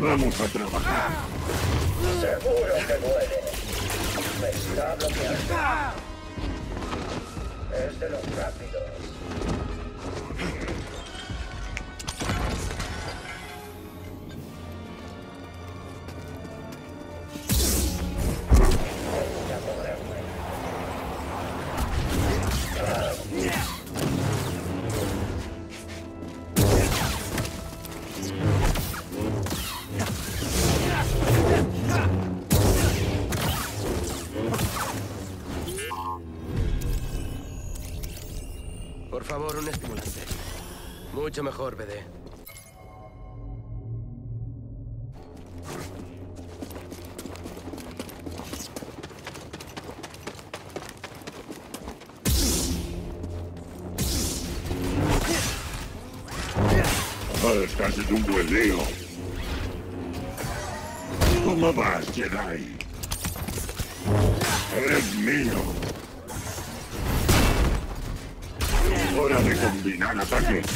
Vamos a trabajar. Seguro que duele. Me está bloqueando. Es de los rápidos. Por favor, un estimulante. Mucho mejor, BD. Estás en un buen lío. ¿Cómo vas, Jedi? Eres mío. Hora de combinar ataques.